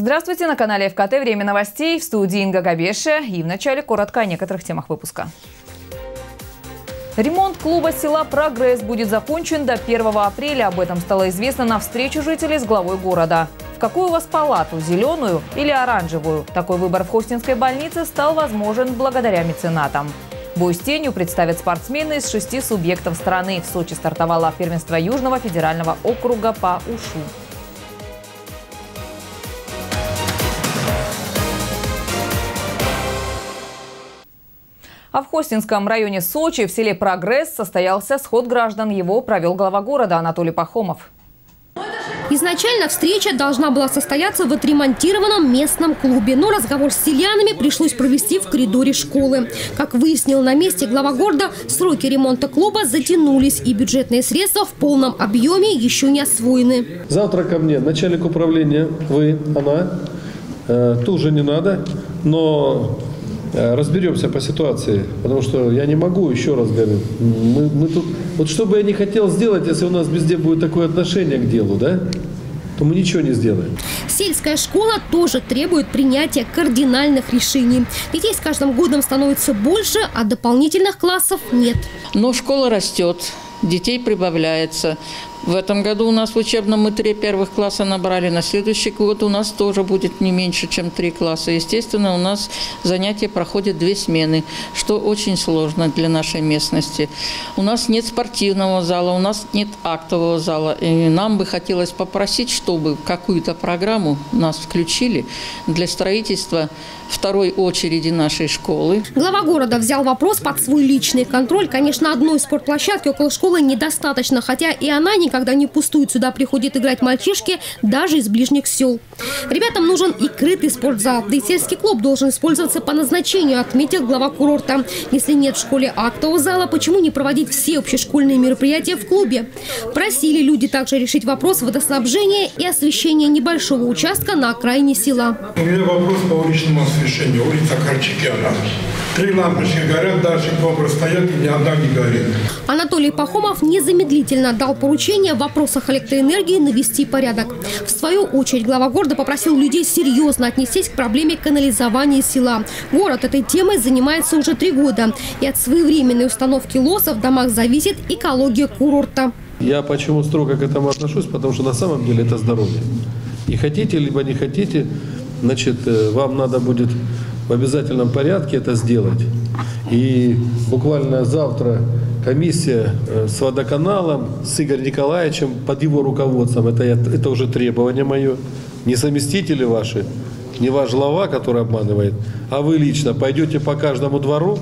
Здравствуйте, на канале ФКТ «Время новостей» в студии Инга Габеша. И вначале коротко о некоторых темах выпуска. Ремонт клуба села «Прогресс» будет закончен до 1 апреля. Об этом стало известно на встрече жителей с главой города. В какую у вас палату – зеленую или оранжевую? Такой выбор в Хостинской больнице стал возможен благодаря меценатам. Бой с тенью представят спортсмены из шести субъектов страны. В Сочи стартовало первенство Южного федерального округа по УШУ. А в Хостинском районе Сочи в селе Прогресс состоялся сход граждан. Его провел глава города Анатолий Пахомов. Изначально встреча должна была состояться в отремонтированном местном клубе, но разговор с селянами пришлось провести в коридоре школы. Как выяснил на месте глава города, сроки ремонта клуба затянулись, и бюджетные средства в полном объеме еще не освоены. Завтра ко мне начальник управления, вы, она, э, тоже не надо, но разберемся по ситуации, потому что я не могу, еще раз говорю, мы, мы тут, вот что бы я не хотел сделать, если у нас везде будет такое отношение к делу, да, то мы ничего не сделаем. Сельская школа тоже требует принятия кардинальных решений. Детей с каждым годом становится больше, а дополнительных классов нет. Но школа растет, детей прибавляется. В этом году у нас в учебном мы три первых класса набрали. На следующий год у нас тоже будет не меньше, чем три класса. Естественно, у нас занятия проходят две смены, что очень сложно для нашей местности. У нас нет спортивного зала, у нас нет актового зала. И нам бы хотелось попросить, чтобы какую-то программу нас включили для строительства второй очереди нашей школы. Глава города взял вопрос под свой личный контроль. Конечно, одной спортплощадки около школы недостаточно, хотя и она никогда не пустует. Сюда приходят играть мальчишки даже из ближних сел. Ребятам нужен и крытый спортзал. Да и сельский клуб должен использоваться по назначению, отметил глава курорта. Если нет в школе актового зала, почему не проводить все общешкольные мероприятия в клубе? Просили люди также решить вопрос водоснабжения и освещения небольшого участка на окраине села. У меня вопрос по уличному освещению. Улица Корчикяна. Три лампочки горят, дальше добры стоят, и ни одна не горит. Анатолий Пахомов незамедлительно дал поручение в вопросах электроэнергии навести порядок. В свою очередь глава города попросил людей серьезно отнестись к проблеме канализования села. Город этой темой занимается уже три года. И от своевременной установки лосов в домах зависит экология курорта. Я почему строго к этому отношусь? Потому что на самом деле это здоровье. И хотите, либо не хотите, значит, э, вам надо будет в обязательном порядке это сделать. И буквально завтра комиссия э, с водоканалом, с Игорем Николаевичем, под его руководством, это, это уже требование мое, не заместители ваши, не ваш глава, который обманывает, а вы лично пойдете по каждому двору,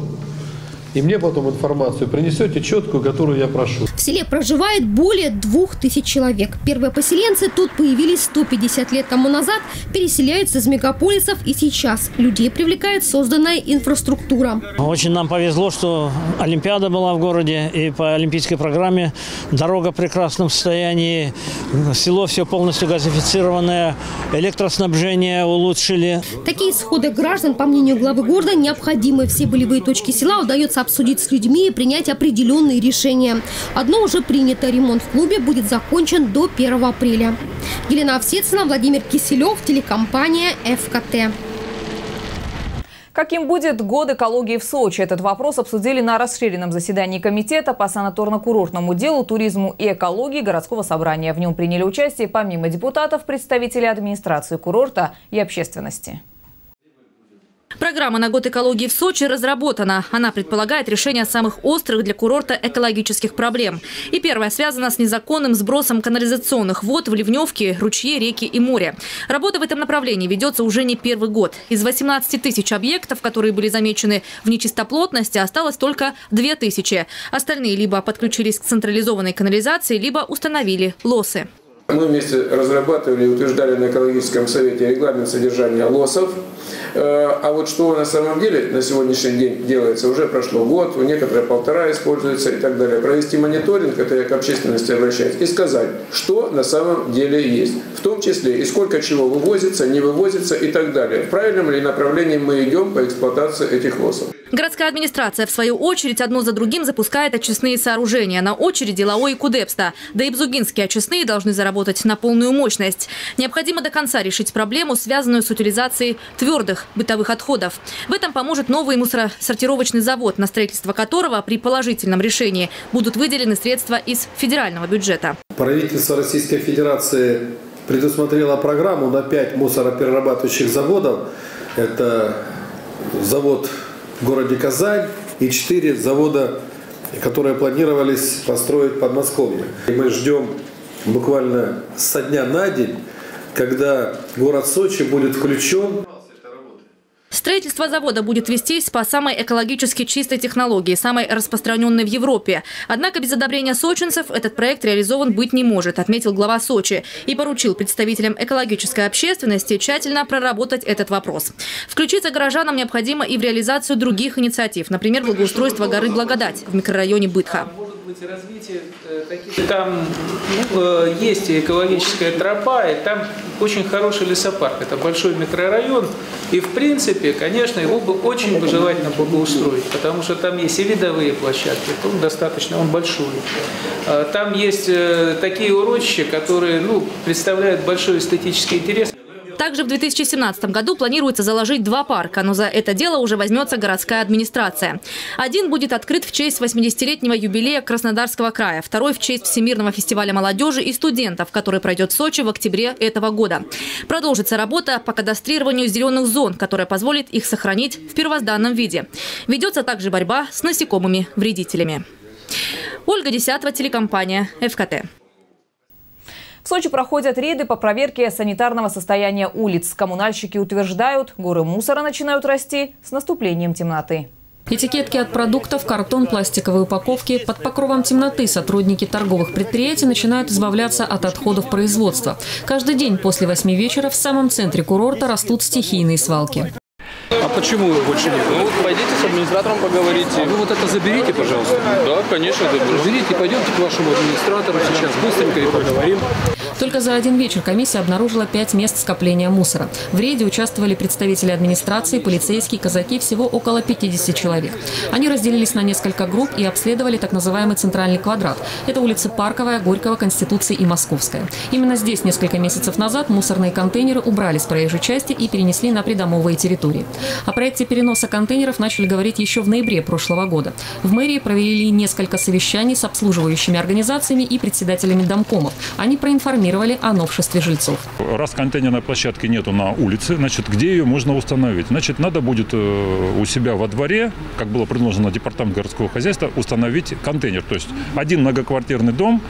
и мне потом информацию принесете четкую, которую я прошу. В селе проживает более двух тысяч человек. Первые поселенцы тут появились 150 лет тому назад, переселяются из мегаполисов и сейчас людей привлекает созданная инфраструктура. Очень нам повезло, что Олимпиада была в городе и по олимпийской программе дорога в прекрасном состоянии, село все полностью газифицированное, электроснабжение улучшили. Такие сходы граждан, по мнению главы города, необходимы. Все болевые точки села удается обсудить с людьми и принять определенные решения. Одно уже принято. Ремонт в клубе будет закончен до 1 апреля. Елена Овсецина, Владимир Киселев, телекомпания ФКТ. Каким будет год экологии в Сочи? Этот вопрос обсудили на расширенном заседании Комитета по санаторно-курортному делу, туризму и экологии городского собрания. В нем приняли участие помимо депутатов представители администрации курорта и общественности. Программа на год экологии в Сочи разработана. Она предполагает решение самых острых для курорта экологических проблем. И первая связана с незаконным сбросом канализационных вод в ливневки, ручьи, реки и море. Работа в этом направлении ведется уже не первый год. Из 18 тысяч объектов, которые были замечены в нечистоплотности, осталось только 2 тысячи. Остальные либо подключились к централизованной канализации, либо установили лосы. Мы вместе разрабатывали и утверждали на экологическом совете регламент содержания лосов. Э, а вот что на самом деле на сегодняшний день делается, уже прошло год, у некоторые полтора используются и так далее. Провести мониторинг, это я к общественности обращаюсь, и сказать, что на самом деле есть. В том числе и сколько чего вывозится, не вывозится и так далее. В правильном ли направлении мы идем по эксплуатации этих лосов. Городская администрация, в свою очередь, одно за другим запускает очистные сооружения. На очереди Лао и Кудепста. Да и Бзугинские очистные должны заработать работать на полную мощность. Необходимо до конца решить проблему, связанную с утилизацией твердых бытовых отходов. В этом поможет новый мусоросортировочный завод, на строительство которого при положительном решении будут выделены средства из федерального бюджета. Правительство Российской Федерации предусмотрело программу на 5 мусороперерабатывающих заводов. Это завод в городе Казань и 4 завода, которые планировались построить в Подмосковье. И мы ждем буквально со дня на день, когда город Сочи будет включен Строительство завода будет вестись по самой экологически чистой технологии, самой распространенной в Европе. Однако без одобрения сочинцев этот проект реализован быть не может, отметил глава Сочи и поручил представителям экологической общественности тщательно проработать этот вопрос. Включиться горожанам необходимо и в реализацию других инициатив, например, благоустройство горы Благодать в микрорайоне Бытха быть развитие э, таких... Там ну, есть экологическая тропа, и там очень хороший лесопарк. Это большой микрорайон. И, в принципе, конечно, его бы очень бы желательно благоустроить, потому что там есть и видовые площадки, он достаточно, он большой. А там есть э, такие урочища, которые ну, представляют большой эстетический интерес. Также в 2017 году планируется заложить два парка, но за это дело уже возьмется городская администрация. Один будет открыт в честь 80-летнего юбилея Краснодарского края, второй в честь Всемирного фестиваля молодежи и студентов, который пройдет в Сочи в октябре этого года. Продолжится работа по кадастрированию зеленых зон, которая позволит их сохранить в первозданном виде. Ведется также борьба с насекомыми-вредителями. Ольга Десятова, телекомпания «ФКТ». В Сочи проходят рейды по проверке санитарного состояния улиц. Коммунальщики утверждают, горы мусора начинают расти с наступлением темноты. Этикетки от продуктов, картон, пластиковые упаковки. Под покровом темноты сотрудники торговых предприятий начинают избавляться от отходов производства. Каждый день после восьми вечера в самом центре курорта растут стихийные свалки. А почему больше нет? Ну вот пойдите с администратором поговорите. А вы вот это заберите, пожалуйста. Да, конечно, заберу. Заберите, пойдемте к вашему администратору сейчас быстренько и поговорим. Только за один вечер комиссия обнаружила пять мест скопления мусора. В рейде участвовали представители администрации, полицейские, казаки, всего около 50 человек. Они разделились на несколько групп и обследовали так называемый центральный квадрат. Это улицы Парковая, Горького, Конституции и Московская. Именно здесь несколько месяцев назад мусорные контейнеры убрали с проезжей части и перенесли на придомовые территории. О проекте переноса контейнеров начали говорить еще в ноябре прошлого года. В мэрии провели несколько совещаний с обслуживающими организациями и председателями домкомов. Они проинформировали информировали о новшестве жильцов. Раз контейнерной площадки нету на улице, значит, где ее можно установить? Значит, надо будет э, у себя во дворе, как было предложено департамент городского хозяйства, установить контейнер. То есть один многоквартирный дом,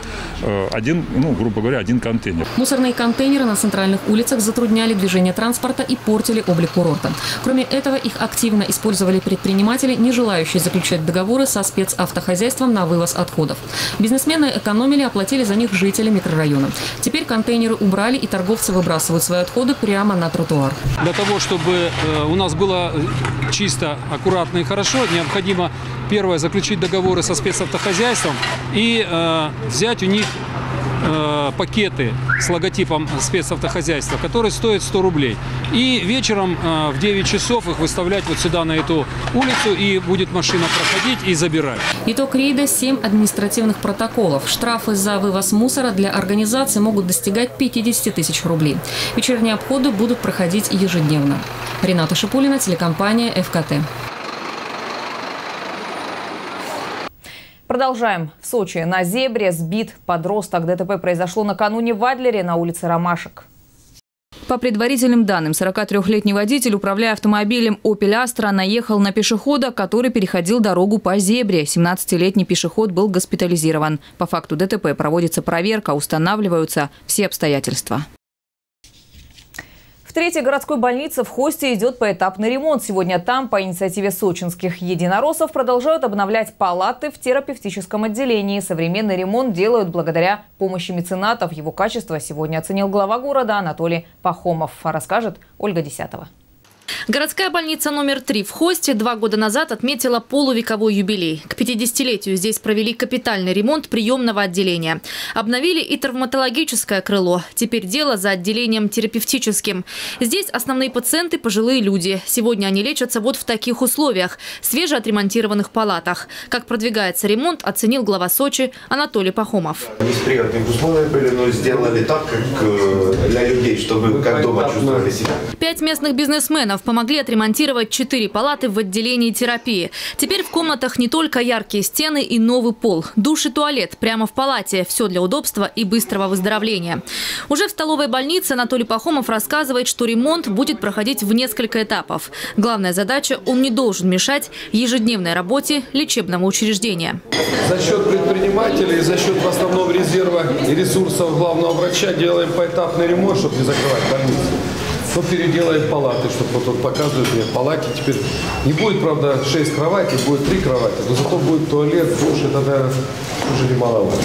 э, один, ну, грубо говоря, один контейнер. Мусорные контейнеры на центральных улицах затрудняли движение транспорта и портили облик курорта. Кроме этого, их активно использовали предприниматели, не желающие заключать договоры со спецавтохозяйством на вывоз отходов. Бизнесмены экономили, оплатили за них жители микрорайона. Теперь контейнеры убрали, и торговцы выбрасывают свои отходы прямо на тротуар. Для того, чтобы э, у нас было э, чисто, аккуратно и хорошо, необходимо первое заключить договоры со спецавтохозяйством и э, взять у них э, пакеты с логотипом спецавтохозяйства, которые стоят 100 рублей. И вечером э, в 9 часов их выставлять вот сюда, на эту улицу, и будет машина проходить и забирать. Итог рейда – 7 административных протоколов. Штрафы за вывоз мусора для организации могут достигать 50 тысяч рублей. Вечерние обходы будут проходить ежедневно. Рената Шипулина, телекомпания «ФКТ». Продолжаем. В Сочи на зебре сбит подросток. ДТП произошло накануне в Адлере на улице Ромашек. По предварительным данным, 43-летний водитель, управляя автомобилем «Опель Астра», наехал на пешехода, который переходил дорогу по зебре. 17-летний пешеход был госпитализирован. По факту ДТП проводится проверка, устанавливаются все обстоятельства третьей городской больнице в Хосте идет поэтапный ремонт. Сегодня там по инициативе сочинских единороссов продолжают обновлять палаты в терапевтическом отделении. Современный ремонт делают благодаря помощи меценатов. Его качество сегодня оценил глава города Анатолий Пахомов. Расскажет Ольга Десятова. Городская больница номер три в Хосте два года назад отметила полувековой юбилей. К 50-летию здесь провели капитальный ремонт приемного отделения. Обновили и травматологическое крыло. Теперь дело за отделением терапевтическим. Здесь основные пациенты – пожилые люди. Сегодня они лечатся вот в таких условиях – свежеотремонтированных палатах. Как продвигается ремонт, оценил глава Сочи Анатолий Пахомов. Неприятные условия были, но сделали так, как э, для людей, чтобы как дома чувствовали себя. Пять местных бизнесменов помогли отремонтировать четыре палаты в отделении терапии. Теперь в комнатах не только яркие стены и новый пол. Душ и туалет прямо в палате. Все для удобства и быстрого выздоровления. Уже в столовой больнице Анатолий Пахомов рассказывает, что ремонт будет проходить в несколько этапов. Главная задача – он не должен мешать ежедневной работе лечебного учреждения. За счет предпринимателей, за счет в резерва и ресурсов главного врача делаем поэтапный ремонт, чтобы не закрывать больницу. Ну, переделаем палаты, чтобы вот он показывает мне, в палате теперь не будет, правда, 6 кроватей, будет 3 кровати, но зато будет туалет, душ, это, наверное, уже немаловато.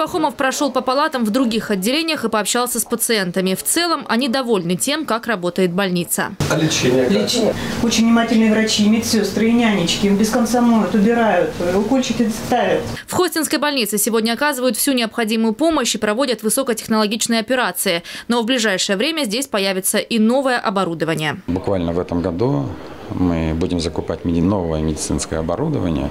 Пахомов прошел по палатам в других отделениях и пообщался с пациентами. В целом, они довольны тем, как работает больница. А лечение как? Лечение. Очень внимательные врачи, медсестры и нянечки. Им без конца моют, убирают, укольчики ставят. В Хостинской больнице сегодня оказывают всю необходимую помощь и проводят высокотехнологичные операции. Но в ближайшее время здесь появится и новое оборудование. Буквально в этом году мы будем закупать новое медицинское оборудование.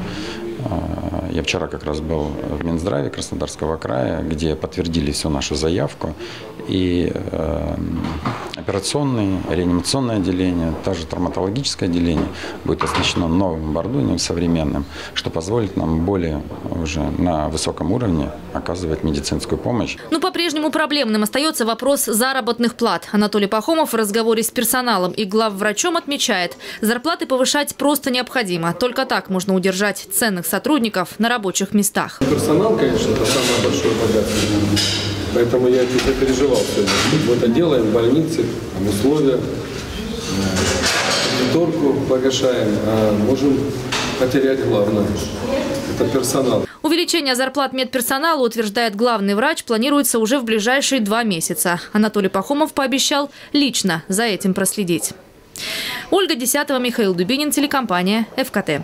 А, Я вчера как раз был в Минздраве Краснодарского края, где подтвердили всю нашу заявку. И операционное, реанимационное отделение, также травматологическое отделение будет оснащено новым оборудованием современным, что позволит нам более уже на высоком уровне оказывать медицинскую помощь. Но по-прежнему проблемным остается вопрос заработных плат. Анатолий Пахомов в разговоре с персоналом и главврачом отмечает, зарплаты повышать просто необходимо. Только так можно удержать ценных сотрудников на рабочих местах. Персонал, конечно, это самое большое богатство. Поэтому я это переживал сегодня. Мы это делаем в больнице, там условия, э, кредиторку погашаем, а можем потерять главное. Это персонал. Увеличение зарплат медперсонала, утверждает главный врач, планируется уже в ближайшие два месяца. Анатолий Пахомов пообещал лично за этим проследить. Ольга Десятого, Михаил Дубинин, телекомпания «ФКТ».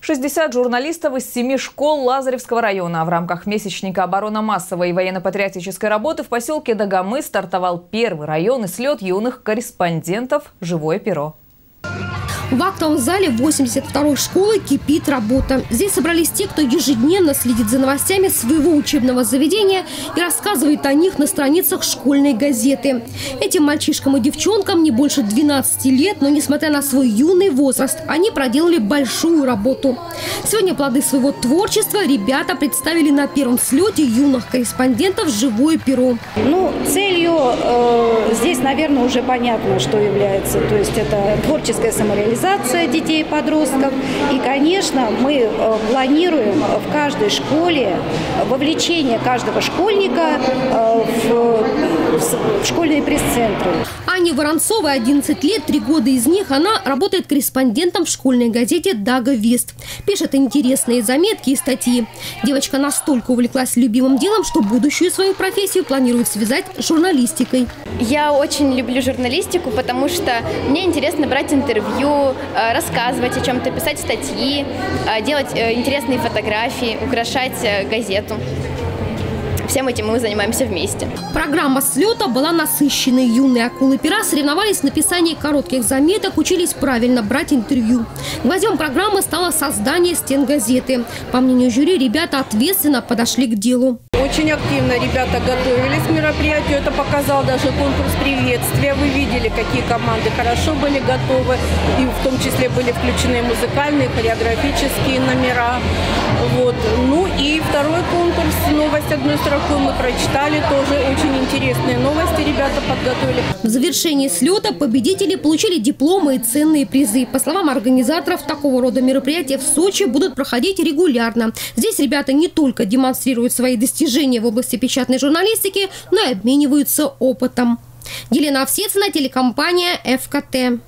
60 журналистов из семи школ Лазаревского района в рамках месячника оборонно-массовой и военно-патриотической работы в поселке Дагомы стартовал первый районный слет юных корреспондентов «Живое перо». В актовом зале 82-й школы кипит работа. Здесь собрались те, кто ежедневно следит за новостями своего учебного заведения и рассказывает о них на страницах школьной газеты. Этим мальчишкам и девчонкам не больше 12 лет, но несмотря на свой юный возраст, они проделали большую работу. Сегодня плоды своего творчества ребята представили на первом слете юных корреспондентов «Живое перо». Ну, целью э, здесь, наверное, уже понятно, что является. То есть это творческая самореализация детей и подростков. И, конечно, мы э, планируем в каждой школе вовлечение каждого школьника э, в школьные пресс-центры. Ане Воронцовой 11 лет, три года из них она работает корреспондентом в школьной газете «Дага Вест». Пишет интересные заметки и статьи. Девочка настолько увлеклась любимым делом, что будущую свою профессию планирует связать с журналистикой. Я очень люблю журналистику, потому что мне интересно брать интервью, э, рассказывать о чем-то, писать статьи, э, делать э, интересные фотографии, украшать газету. Всем этим мы занимаемся вместе. Программа слета была насыщенной. Юные акулы пера соревновались в написании коротких заметок, учились правильно брать интервью. Гвоздем программы стало создание стен газеты. По мнению жюри, ребята ответственно подошли к делу. Очень активно ребята готовились к мероприятию. Это показал даже конкурс приветствия. Вы видели, какие команды хорошо были готовы. И в том числе были включены музыкальные, хореографические номера. Вот. Ну и второй конкурс «Новость одной строкой» мы прочитали. Тоже очень интересные новости ребята подготовили. В завершении слета победители получили дипломы и ценные призы. По словам организаторов, такого рода мероприятия в Сочи будут проходить регулярно. Здесь ребята не только демонстрируют свои достижения в области печатной журналистики, но и обмениваются опытом. Елена Овсецина, телекомпания «ФКТ».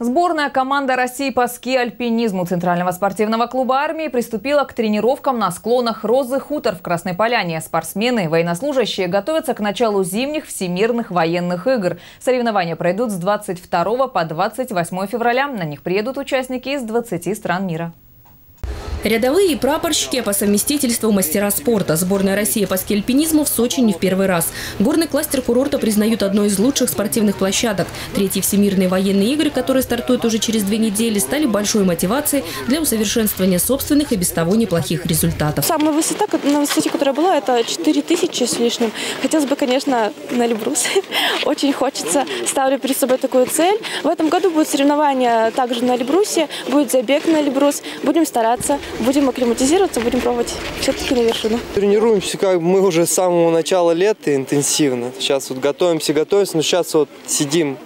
Сборная команда России по ски-альпинизму Центрального спортивного клуба армии приступила к тренировкам на склонах Розы Хутор в Красной Поляне. Спортсмены и военнослужащие готовятся к началу зимних всемирных военных игр. Соревнования пройдут с 22 по 28 февраля. На них приедут участники из 20 стран мира. Рядовые и прапорщики, а по совместительству мастера спорта. Сборная России по скельпинизму в Сочи не в первый раз. Горный кластер курорта признают одной из лучших спортивных площадок. Третьи всемирные военные игры, которые стартуют уже через две недели, стали большой мотивацией для усовершенствования собственных и без того неплохих результатов. Самая высота, на высоте, которая была, это 4000 с лишним. Хотелось бы, конечно, на Эльбрус. Очень хочется. Ставлю перед собой такую цель. В этом году будет соревнование также на Эльбрусе, будет забег на Эльбрус. Будем стараться будем акклиматизироваться, будем пробовать все-таки на вершину. Тренируемся как мы уже с самого начала лета интенсивно. Сейчас вот готовимся, готовимся, но сейчас вот сидим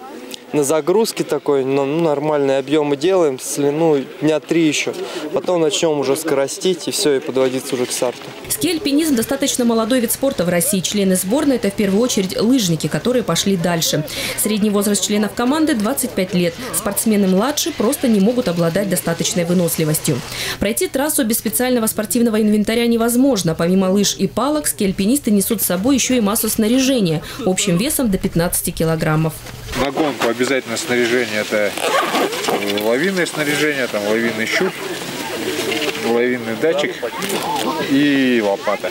на загрузке такой, ну, нормальные объемы делаем, ну, дня три еще. Потом начнем уже скоростить и все, и подводиться уже к старту. Ски-альпинизм достаточно молодой вид спорта в России. Члены сборной – это в первую очередь лыжники, которые пошли дальше. Средний возраст членов команды – 25 лет. Спортсмены младше просто не могут обладать достаточной выносливостью. Пройти трассу без специального спортивного инвентаря невозможно. Помимо лыж и палок, ски-альпинисты несут с собой еще и массу снаряжения общим весом до 15 килограммов. На гонку обязательно снаряжение это лавинное снаряжение, там лавинный щуп, лавинный датчик и лопата.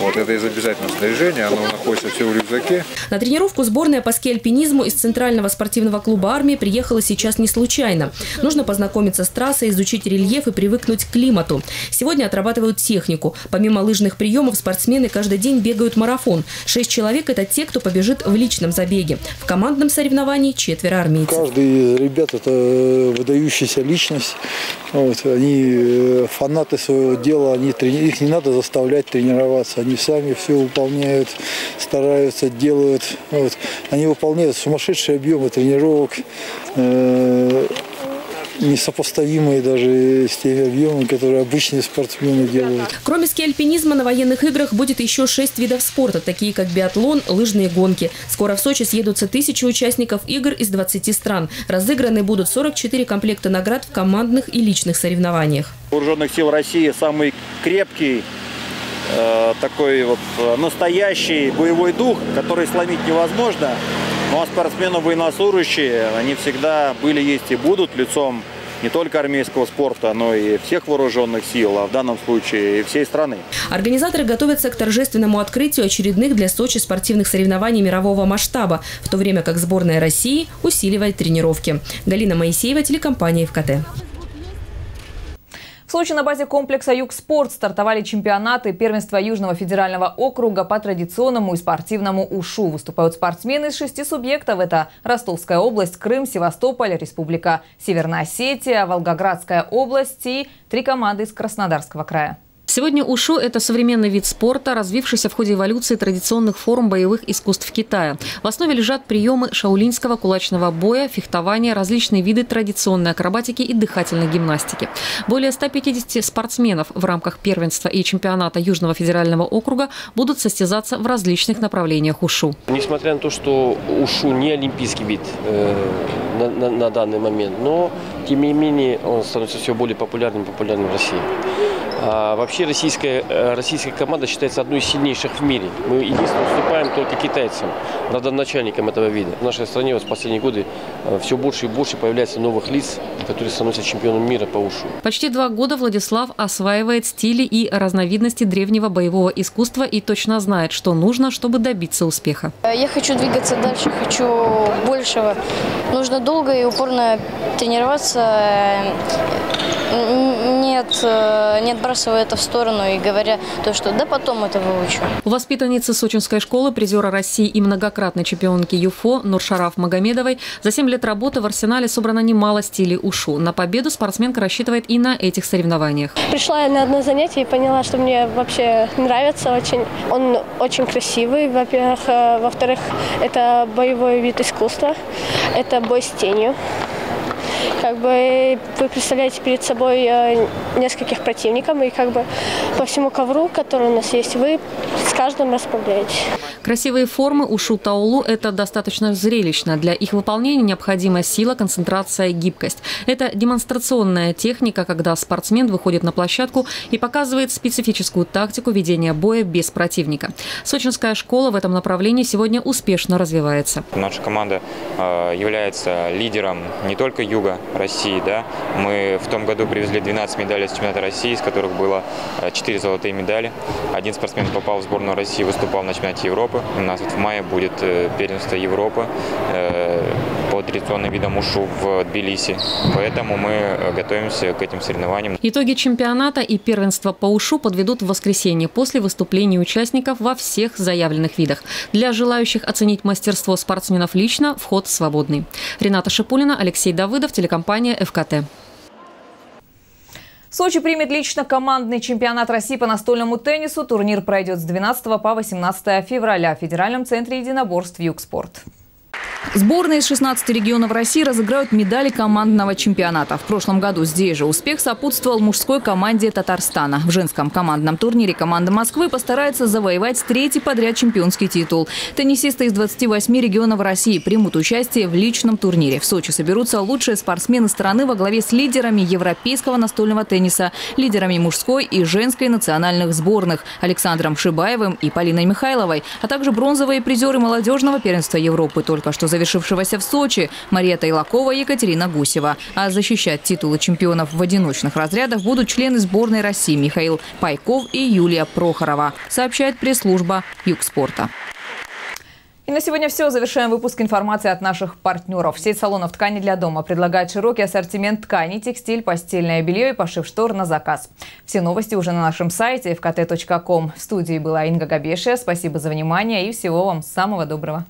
Вот это из обязательного снаряжения, оно находится все в рюкзаке. На тренировку сборная по ски-альпинизму из Центрального спортивного клуба армии приехала сейчас не случайно. Нужно познакомиться с трассой, изучить рельеф и привыкнуть к климату. Сегодня отрабатывают технику. Помимо лыжных приемов, спортсмены каждый день бегают марафон. Шесть человек – это те, кто побежит в личном забеге. В командном соревновании четверо армейцев. Каждый из ребят – это выдающаяся личность. Вот, они э, фанаты своего дела, они, их не надо заставлять тренироваться. Они сами все выполняют, стараются, делают. Вот. Они выполняют сумасшедшие объемы тренировок. Э несопоставимые даже с теми объемами, которые обычные спортсмены делают. Кроме ски-альпинизма на военных играх будет еще шесть видов спорта, такие как биатлон, лыжные гонки. Скоро в Сочи съедутся тысячи участников игр из 20 стран. Разыграны будут 44 комплекта наград в командных и личных соревнованиях. Вооруженных сил России самый крепкий э, такой вот э, настоящий боевой дух, который сломить невозможно. Ну а спортсмены военнослужащие, они всегда были, есть и будут лицом не только армейского спорта, но и всех вооруженных сил, а в данном случае и всей страны. Организаторы готовятся к торжественному открытию очередных для Сочи спортивных соревнований мирового масштаба, в то время как сборная России усиливает тренировки. Галина Моисеева, телекомпания ФКТ. В Сочи на базе комплекса «Югспорт» стартовали чемпионаты первенства Южного федерального округа по традиционному и спортивному УШУ. Выступают спортсмены из шести субъектов. Это Ростовская область, Крым, Севастополь, Республика Северная Осетия, Волгоградская область и три команды из Краснодарского края. Сегодня ушу – это современный вид спорта, развившийся в ходе эволюции традиционных форм боевых искусств Китая. В основе лежат приемы шаулинского кулачного боя, фехтования, различные виды традиционной акробатики и дыхательной гимнастики. Более 150 спортсменов в рамках первенства и чемпионата Южного федерального округа будут состязаться в различных направлениях ушу. Несмотря на то, что ушу не олимпийский вид э, на, на, на данный момент, но тем не менее он становится все более популярным популярным в России. А вообще российская, э, российская команда считается одной из сильнейших в мире. Мы единственно уступаем только китайцам, родоначальникам этого вида. В нашей стране вот в последние годы э, все больше и больше появляется новых лиц, которые становятся чемпионом мира по ушу. Почти два года Владислав осваивает стили и разновидности древнего боевого искусства и точно знает, что нужно, чтобы добиться успеха. Я хочу двигаться дальше, хочу большего. Нужно долго и упорно тренироваться нет, э, не отбрасывая это в сторону и говоря то, что да потом это выучу. У воспитанницы Сочинской школы, призера России и многократной чемпионки ЮФО Нуршараф Магомедовой за 7 лет работы в арсенале собрано немало стилей УШУ. На победу спортсменка рассчитывает и на этих соревнованиях. Пришла я на одно занятие и поняла, что мне вообще нравится очень. Он очень красивый, во-первых. Э, во-вторых, это боевой вид искусства, это бой с тенью. Как бы вы представляете перед собой э, нескольких противников, и как бы по всему ковру, который у нас есть, вы с каждым расправляетесь. Красивые формы у шутаулу – это достаточно зрелищно. Для их выполнения необходима сила, концентрация и гибкость. Это демонстрационная техника, когда спортсмен выходит на площадку и показывает специфическую тактику ведения боя без противника. Сочинская школа в этом направлении сегодня успешно развивается. Наша команда э, является лидером не только юга России. Да? Мы в том году привезли 12 медалей с чемпионата России, из которых было 4 э, золотые медали. Один спортсмен попал в сборную России, выступал на чемпионате Европы. У нас вот в мае будет э, первенство Европы по традиционным видам ушу в Тбилиси. Поэтому мы готовимся к этим соревнованиям. Итоги чемпионата и первенства по ушу подведут в воскресенье после выступлений участников во всех заявленных видах. Для желающих оценить мастерство спортсменов лично вход свободный. Рената Шипулина, Алексей Давыдов, телекомпания «ФКТ». Сочи примет лично командный чемпионат России по настольному теннису. Турнир пройдет с 12 по 18 февраля в Федеральном центре единоборств «Югспорт». Сборные из 16 регионов России разыграют медали командного чемпионата. В прошлом году здесь же успех сопутствовал мужской команде Татарстана. В женском командном турнире команда Москвы постарается завоевать третий подряд чемпионский титул. Теннисисты из 28 регионов России примут участие в личном турнире. В Сочи соберутся лучшие спортсмены страны во главе с лидерами европейского настольного тенниса, лидерами мужской и женской национальных сборных Александром Шибаевым и Полиной Михайловой, а также бронзовые призеры молодежного первенства Европы, только что завершившегося в Сочи, Мария Тайлакова и Екатерина Гусева. А защищать титулы чемпионов в одиночных разрядах будут члены сборной России Михаил Пайков и Юлия Прохорова, сообщает пресс-служба Югспорта. И на сегодня все. Завершаем выпуск информации от наших партнеров. Сеть салонов ткани для дома предлагает широкий ассортимент тканей, текстиль, постельное белье и пошив штор на заказ. Все новости уже на нашем сайте fkt.com. В студии была Инга Габешия. Спасибо за внимание и всего вам самого доброго.